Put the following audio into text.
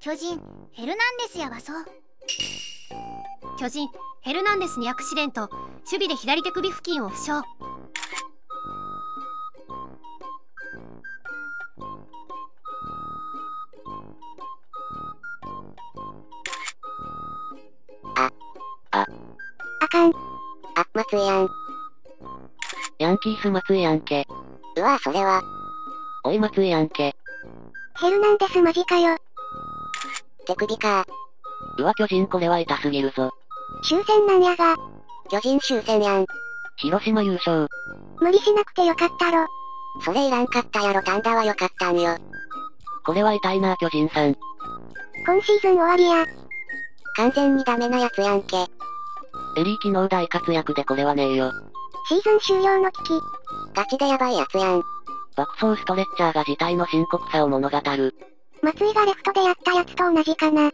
巨人ヘルナンデスやわそう巨人ヘルナンデスにアクシデント守備で左手首付近を負傷あかん。あ、松井やん。ヤンキース松井やんけ。うわそれは。おい松井やんけ。ヘルナンデスマジかよ。手首かうわ巨人これは痛すぎるぞ。終戦なんやが。巨人終戦やん。広島優勝。無理しなくてよかったろ。それいらんかったやろ単打はよかったんよ。これは痛いな巨人さん。今シーズン終わりや。完全にダメなやつやんけ。エリー昨日大活躍でこれはねえよ。シーズン終了の危機。ガチでやばいやつやん。爆走ストレッチャーが事態の深刻さを物語る。松井がレフトでやったやつと同じかな。